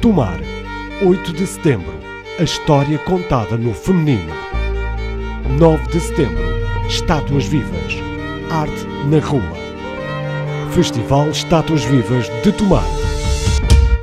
Tomar, 8 de setembro, a história contada no feminino. 9 de setembro, estátuas vivas, arte na rua. Festival Estátuas Vivas de Tomar.